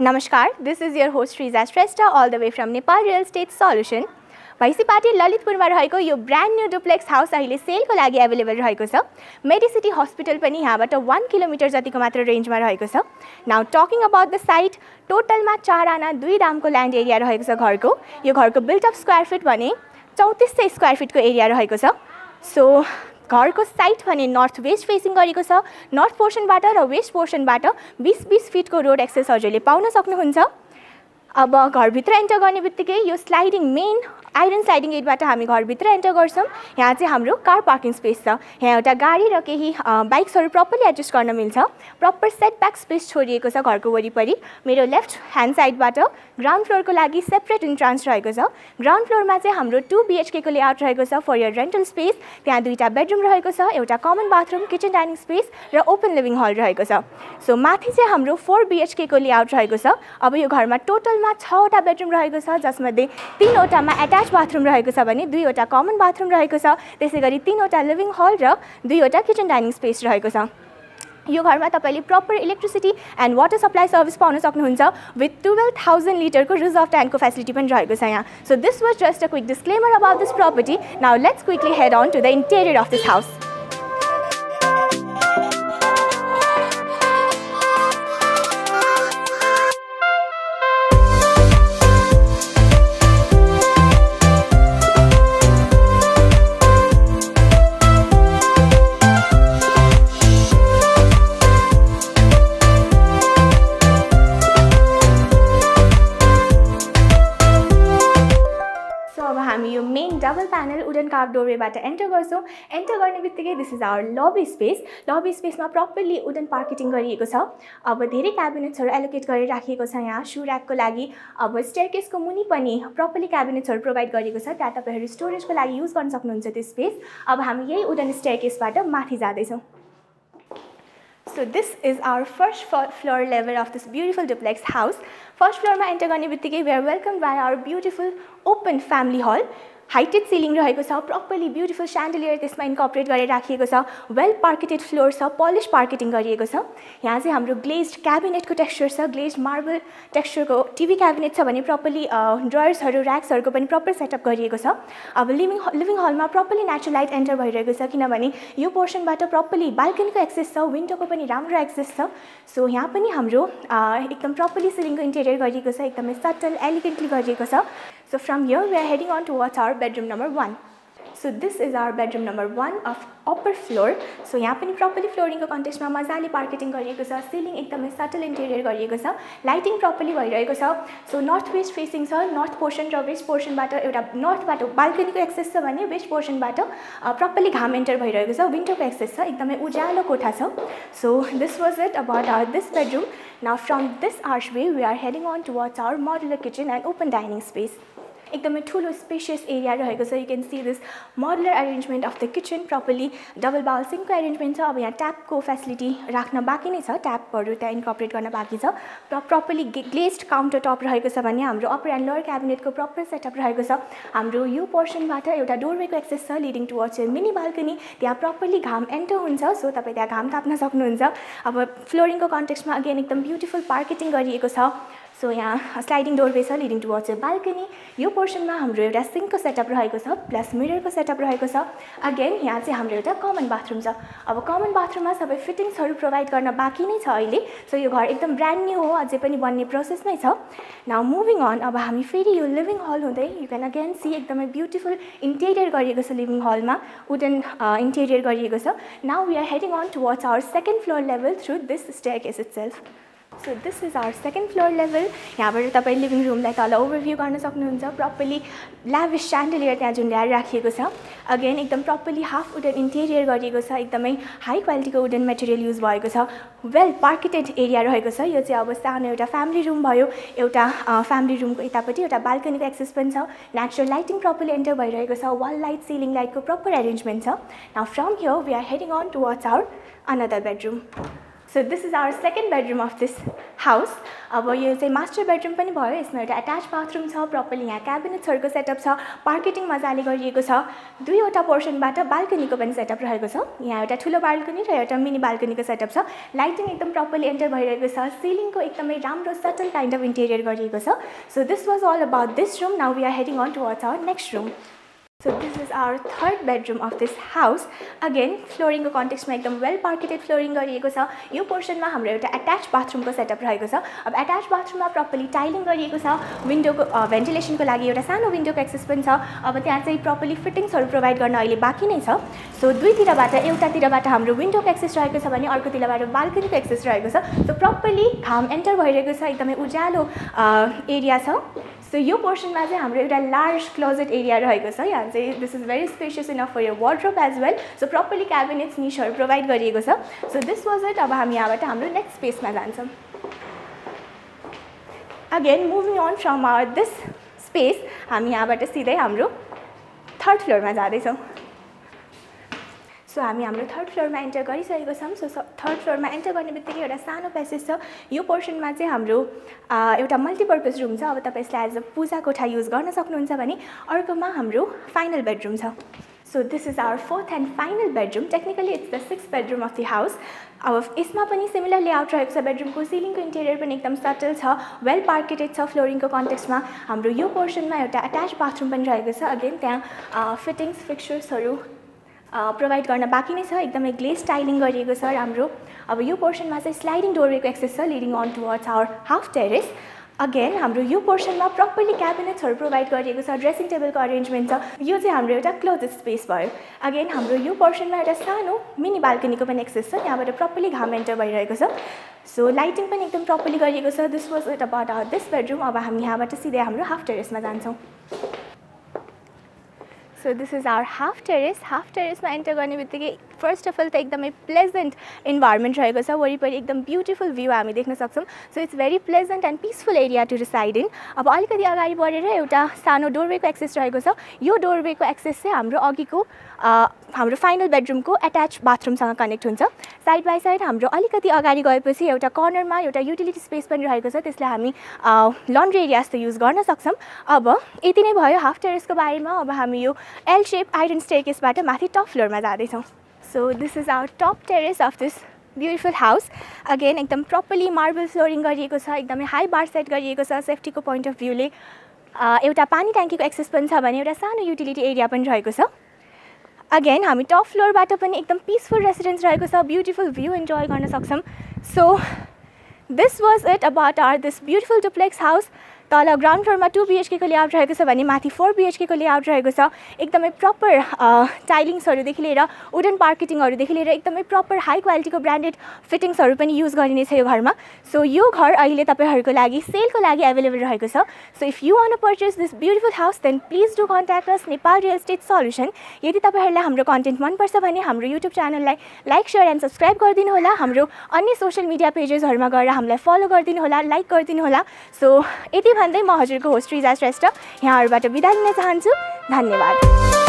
Namaskar, this is your host Riza Shrestha all the way from Nepal Real Estate Solution. Bhainsipati ललितपुरमा रहेको यो brand new duplex house अहिले सेलको लागि available रहेको छ मेडिसिटी हस्पिटल पनि यहाँबाट वान किलोमिटर जतिको मात्र रेन्जमा रहेको छ now talking about the site टोटलमा चार आना दुई दामको ल्यान्ड एरिया रहेको छ घरको. यो घरको बिल्टअप स्क्वायर फिट भने चौतिस सय स्क्वायर फिटको एरिया रहेको छ सो घरको साइट भने नर्थ वेस्ट फेसिङ गरेको छ। नर्थ पोर्सनबाट र वेस्ट पोर्सनबाट बिस बिस फिटको रोड एक्सेस हजुरले पाउन सक्नुहुन्छ। अब घरभित्र एन्टर गर्ने बित्तिकै यो स्लाइडिङ मेन आइरन स्लाइडिङ गेटबाट हामी घरभित्र एन्टर गर्छौँ। यहाँ चाहिँ हाम्रो कार पार्किङ स्पेस छ। यहाँ एउटा गाडी र केही बाइक्सहरू प्रपरली एडजस्ट गर्न मिल्छ। प्रपर सेट ब्याक स्पेस छोडिएको छ घरको वरिपरि। मेरो लेफ्ट ह्यान्ड साइडबाट ग्राउन्ड फ्लोरको लागि सेपरेट इन्ट्रान्स रहेको छ। ग्राउन्ड फ्लोरमा चाहिँ हाम्रो टु बिएचकेको लेआउट रहेको छ फर यर रेन्टल स्पेस त्यहाँ दुईवटा बेडरुम रहेको छ एउटा common bathroom kitchen dining space र ओपन लिभिङ हल रहेको छ। सो माथि चाहिँ हाम्रो फोर बिएचकेको लेआउट रहेको छ। अब यो घरमा टोटलमा छवटा बेडरुम रहेको छ जसमध्ये तिनवटामा एट्याच एट्याच बाथरुम रहेको छ भने दुईवटा कमन बाथरुम रहेको छ। त्यसै गरी तिनवटा लिभिङ हल र दुईवटा किचन डाइनिङ स्पेस रहेको छ। यो घरमा तपाईँले proper electricity and water supply service पाउन सक्नुहुन्छ। विथ टुवेल्भ थाउजन्ड लिटरको रिजर्भ ट्याङ्कको फेसिलिटी पनि रहेको छ यहाँ। So this was just a quick disclaimer about this property now let's quickly head on to the interior of this house carve डोरवेबाट enter गर्छौँ। Enter गर्ने बित्तिकै this is our lobby space lobby स्पेसमा properly wooden parqueting गरिएको छ। अब धेरै क्याबिनेट्सहरू allocate गरेर राखिएको छ यहाँ। सु ऱ्याकको लागि अब स्टेयरकेसको मुनि पनि प्रपरली क्याबिनेट्सहरू प्रोभाइड गरिएको छ। त्यहाँ तपाईँहरू स्टोरेजको लागि युज गर्न सक्नुहुन्छ त्यो स्पेस अब हामी यही वुडन स्टेयरकेसबाट माथि जाँदैछौँ। This is our first floor level of this beautiful duplex house. First floor ma enter गर्ने बित्तिकै are welcomed by our beautiful open family hall. Heighted ceiling रहेको छ प्रपरली ब्युटिफुल स्यान्डलियर त्यसमा इन्कपरेट गरेर राखिएको छ वेल पार्केटेड फ्लोर छ polish parqueting गरिएको छ। यहाँ चाहिँ हाम्रो ग्लेज क्याबिनेटको टेक्स्चर छ ग्लेज मार्बल टेक्स्चरको टिभी क्याबिनेट छ भने प्रपरली ड्रयर्सहरू ऱ्याक्सहरूको पनि प्रपर सेटअप गरिएको छ। अब लिभिङ लिभिङ हलमा प्रपरली नेचुरल लाइट एन्टर भइरहेको छ किनभने यो पोर्सनबाट प्रपरली बाल्कनीको एक्सेस छ विन्डोको पनि राम्रो एक्सेस छ। सो यहाँ पनि हाम्रो एकदम प्रपरली सिलिङको इन्टेरियर गरिएको छ एकदमै सटल एलिगेन्टली गरिएको छ। So from here we are heading on towards our bedroom number 1. So this is our bedroom number 1 of upper floor. So यहाँ पनि प्रपरली फ्लोरिङको कन्टेस्टमा मजाले पार्केटिङ गरिएको छ सिलिङ एकदमै सटल इन्टेरियर गरिएको छ लाइटिङ प्रपरली भइरहेको छ। सो नर्थ वेस्ट फेसिङ छ नर्थ पोर्सन र वेस्ट पोर्सनबाट एउटा नर्थबाट बाल्कनीको एक्सेस छ भने वेस्ट पोर्सनबाट प्रपरली घाम एन्टर भइरहेको छ। विन्टरको एक्सेस छ एकदमै उज्यालो कोठा छ। So this was it about our this bedroom now from this archway we are heading on towards our modular kitchen and open dining space एकदमै ठुलो स्पेसियस एरिया रहेको छ. You can see this modular arrangement of the kitchen properly double bowl सिङ्कको arrangement छ. अब यहाँ ट्यापको facility राख्न बाँकी नै छ. ट्यापहरू त्यहाँ इन्कपरेट गर्न बाँकी छ. र प्रपरली ग्लेस्ड काउन्टर टप रहेको छ भने हाम्रो अप्पर एन्ड लोवर क्याबिनेटको प्रपर सेटअप रहेको छ. हाम्रो यो पोर्सनबाट एउटा डोरवेको एक्सेस छ लिडिङ टुवर्ड्स मिनी बाल्कनी त्यहाँ प्रपरली घाम एन्टर हुन्छ. सो तपाईँ त्यहाँ घाम ताप्न सक्नुहुन्छ. अब फ्लोरिङको कन्टेक्स्टमा अगेन एकदम ब्युटिफुल पार्केटिङ गरिएको छ. सो यहाँ स्लाइडिङ डोरवे छ लिडिङ टुवर्ड्स ए बाल्कनी यो पोर्सनमा हाम्रो एउटा सिङ्कको सेटअप रहेको छ प्लस मिररको सेटअप रहेको छ. अगेन यहाँ चाहिँ हाम्रो एउटा कमन बाथरुम छ. अब कमन बाथरुममा सबै फिटिङ्सहरू प्रोभाइड गर्न बाँकी नै छ अहिले. सो यो घर एकदम ब्रान्ड न्यू हो अझै पनि बन्ने प्रोसेसमै छ. नाउ मुभिङ अन अब हामी फेरि यो लिभिङ हल हुँदै यु क्यान अगेन सी एकदमै ब्युटिफुल इन्टेरियर गरिएको छ लिभिङ हलमा वुडन इन्टेरियर गरिएको छ. Now we are heading on towards our second floor level through this staircase itself so this is our second floor level यहाँबाट तपाईँ living रुमलाई तल overview गर्न सक्नुहुन्छ। प्रपरली ल्याभिस स्यान्डलियर त्यहाँ झुन्ड्याएर राखिएको छ। अगेन एकदम प्रपरली हाफ वुडन इन्टेरियर गरिएको छ। एकदमै हाई क्वालिटीको वुडन मेटेरियल युज भएको छ। वेल पार्केटेड एरिया रहेको छ। यो चाहिँ अब सानो एउटा फ्यामिली रुम भयो। एउटा फ्यामिली रुमको यतापट्टि एउटा बाल्कनीको एक्सेस पनि छ। नेचुरल लाइटिङ प्रपरली एन्टर भइरहेको छ। वाल लाइट सिलिङ लाइटको प्रपर एरेन्जमेन्ट छ। Now from here we are heading on towards our another bedroom so this is our second bedroom of this house अब यो चाहिँ मास्टर बेडरुम पनि भयो. यसमा एउटा एट्याच बाथरुम छ प्रपरली यहाँ क्याबिनेट्सहरूको सेटअप छ पार्केटिङ मजाले गरिएको छ। दुईवटा पोर्सनबाट बाल्कनीको पनि सेटअप रहेको छ। यहाँ एउटा ठुलो बाल्कनी र एउटा मिनी बाल्कनीको सेटअप छ। लाइटिङ एकदम प्रपरली एन्टर भइरहेको छ। सिलिङको एकदमै राम्रो सटल काइन्ड अफ इन्टेरियर गरिएको छ। So this was all about this room now we are heading on to our next room so this is our third bedroom of this house again फ्लोरिङको कन्टेक्समा एकदम well parqueted flowering गरिएको छ। यो पोर्सनमा हाम्रो एउटा एट्याच बाथरुमको सेटअप रहेको छ। अब एट्याच बाथरुममा प्रपरली टाइलिङ गरिएको छ। विन्डोको भेन्टिलेसनको लागि एउटा सानो विन्डोको एक्सेस पनि छ। अब त्यहाँ चाहिँ प्रपरली फिटिङ्सहरू प्रोभाइड गर्न अहिले बाँकी नै छ। सो दुईतिरबाट एउटातिरबाट हाम्रो विन्डोको एक्सेस रहेको छ भने अर्कोतिरबाट बाल्कनीको एक्सेस रहेको छ। सो प्रपरली घाम एन्टर भइरहेको छ। एकदमै उज्यालो एरिया छ। सो यो पोर्सनमा चाहिँ हाम्रो एउटा लार्ज क्लोजेट एरिया रहेको छ। यहाँ चाहिँ this is very spacious enough for your wardrobe as well so properly cabinets निसहरू provide गरिएको छ। सो दिस वाज इट अब हामी यहाँबाट हाम्रो नेक्स्ट स्पेसमा जान्छौँ। Again moving on from our this space हामी यहाँबाट सिधै हाम्रो थर्ड फ्लोरमा जाँदैछौँ। सो हामी हाम्रो थर्ड फ्लोरमा इन्टर गरिसकेको छौँ। सो थर्ड फ्लोरमा इन्टर गर्ने बित्तिकै एउटा सानो प्यासेज छ। यो पोर्सनमा चाहिँ हाम्रो एउटा मल्टिपर्पज रुम छ। अब तपाईँ यसलाई एज अ पूजा कोठा युज गर्न सक्नुहुन्छ भने अर्कोमा हाम्रो फाइनल बेडरुम छ। So this is our fourth and final bedroom technically it's the six bedroom of the house अब यसमा पनि सिमिलर लेआउट रहेको छ। बेडरुमको सिलिङको इन्टेरियर पनि एकदम सटल छ। वेल पार्केटेड छ फ्लोरिङको कन्टेक्समा हाम्रो यो पोर्सनमा एउटा एट्याच बाथरुम पनि रहेको छ। अगेन त्यहाँ फिटिङ्स फिक्चर्सहरू प्रोभाइड गर्न बाँकी नै छ एकदमै ग्लेस स्टाइलिङ गरिएको छ राम्रो। अब यो पोर्सनमा चाहिँ स्लाइडिङ डोरवेको एक्सेस छ leading on towards our half terrace again हाम्रो यो पोर्सनमा प्रपरली क्याबिनेट्सहरू प्रोभाइड गरिएको छ ड्रेसिङ टेबलको अरेन्जमेन्ट छ। यो चाहिँ हाम्रो एउटा क्लोज स्पेस भयो। अगेन हाम्रो यो पोर्सनमा एउटा सानो मिनी बाल्कनीको पनि एक्सेस छ त्यहाँबाट प्रपरली घाम एन्टर भइरहेको छ। सो लाइटिङ पनि एकदम प्रपरली गरिएको छ। This was at about this bedroom अब हामी यहाँबाट सिधै हाम्रो हाफ टेरेसमा जान्छौँ। So this is our half terrace half टेरेसमा enter गर्ने बित्तिकै फर्स्ट अफ अल त एकदमै प्लेजेन्ट इन्भाइरोमेन्ट रहेको छ। वरिपरि एकदम ब्युटिफुल भ्यू हामी देख्न सक्छौँ। So it's very pleasant and peaceful area to reside in अब अलिकति अगाडि बढेर एउटा सानो डोरवेको एक्सेस रहेको छ। यो डोरवेको एक्सेस चाहिँ हाम्रो अघिको हाम्रो फाइनल बेडरुमको एट्याच बाथरुमसँग कनेक्ट हुन्छ। साइड बाई साइड हाम्रो अलिकति अगाडि गएपछि एउटा कर्नरमा एउटा युटिलिटी स्पेस पनि रहेको छ। त्यसलाई हामी लन्ड्री एरिया जस्तो युज गर्न सक्छौँ। अब यति नै भयो। हाफ टेरेसको बारेमा अब हामी यो एल सेप आइरन स्टेकेसबाट माथि टप फ्लोरमा जाँदैछौँ। So this is our top terrace of this beautiful house again एकदम प्रपरली मार्बल फ्लोरिङ गरिएको छ एकदमै हाई बार सेट गरिएको छ सेफ्टीको पोइन्ट अफ भ्यूले एउटा पानी ट्याङ्कीको एक्सेस पनि छ भने एउटा सानो युटिलिटी एरिया पनि रहेको छ अगेन हामी टप फ्लोरबाट पनि एकदम पिसफुल रेसिडेन्स रहेको छ ब्युटिफुल भ्यू इन्जोय गर्न सक्छौँ so this was it about our this beautiful duplex house तल ग्राउन्ड फ्लोरमा टु बिएचकेको लेआउट रहेको छ भने माथि फोर बिएचकेको लेआउट रहेको छ। एकदमै प्रपर टाइलिङ्सहरूदेखि लिएर वुडन पार्केटिङहरूदेखि लिएर एकदमै प्रपर हाई क्वालिटीको ब्रान्डेड फिटिङ्सहरू पनि युज गरिनेछ यो घरमा। सो यो घर अहिले तपाईँहरूको लागि सेलको लागि एभाइलेबल रहेको छ। So if you want purchase this beautiful house then please do contact us Nepal real estate solution यदि तपाईँहरूलाई हाम्रो कन्टेन्ट मनपर्छ भने हाम्रो युट्युब च्यानललाई लाइक सेयर एन्ड सब्सक्राइब गरिदिनु होला हाम्रो अन्य सोसियल मिडिया पेजेसहरूमा गएर हामीलाई फलो गरिदिनु होला लाइक गरिदिनु होला सो यति भन्दै म हजुरको होस्ट रिजा श्रेष्ठ। यहाँहरूबाट बिदा लिन चाहन्छु। धन्यवाद।